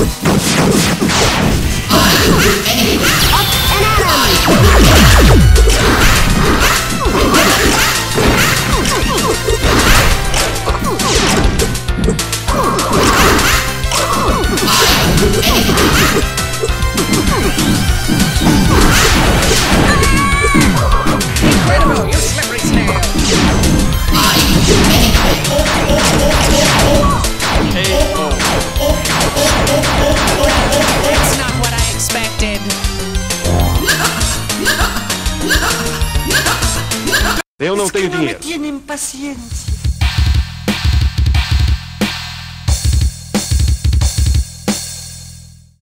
Let's go. Eu não tenho dinheiro. impaciente.